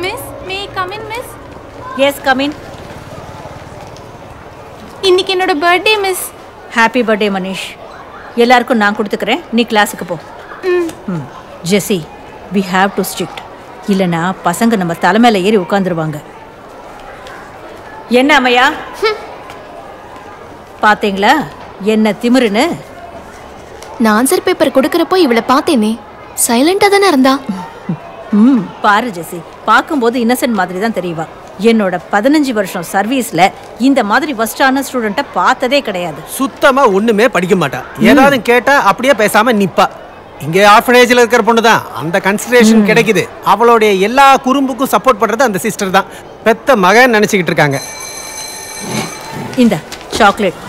Miss may come in miss yes come in இன்னைக்கு என்னோட birthday miss happy birthday Manish எல்லாருக்கும் நான் கொடுத்துக்கிறேன். நீ கிளாஸுக்கு போ. ம். Jessie we have to strict இல்லைன்னா பசங்க நம்ம தலைமையில ஏறி உட்காந்துருவாங்க என்ன அம்மையா? பாத்தீங்களா? என்ன திமிருன்னு? நான் ஆன்சர் பேப்பர் கொடுக்கறப்போ இவளை பார்த்தேனே. சைலண்டா தானே இருந்தா. ம் பாரு ஜெஸி பார்க்கும்போது இன்னசென்ட் மாதிரி தான் தெரியவா. என்னோட பதினஞ்சு வருஷம் சர்வீஸ்ல இந்த மாதிரி ஃபஸ்டான ஸ்டூடெண்ட்டை பார்த்ததே கிடையாது. சுத்தமா ஒண்ணுமே படிக்க மாட்டா. ஏதாவது கேட்டா அப்படியே பேசாம நிப்பா. இங்க ஆர்ஃபனேஜ்ல இருக்கிற பொண்ணு தான். அந்த கன்சிடரேஷன் கிடைக்குது. அவளுடைய எல்லா குறும்புக்கும் சப்போர்ட் பண்றது அந்த சிஸ்டர் தான். பெத்த மகன் நினைச்சுக்கிட்டு இருக்காங்க. இந்த சாக்லேட்